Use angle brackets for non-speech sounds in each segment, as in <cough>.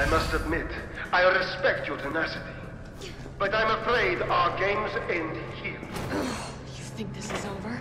I must admit, I respect your tenacity. But I'm afraid our games end here. <sighs> You think this is over?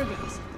All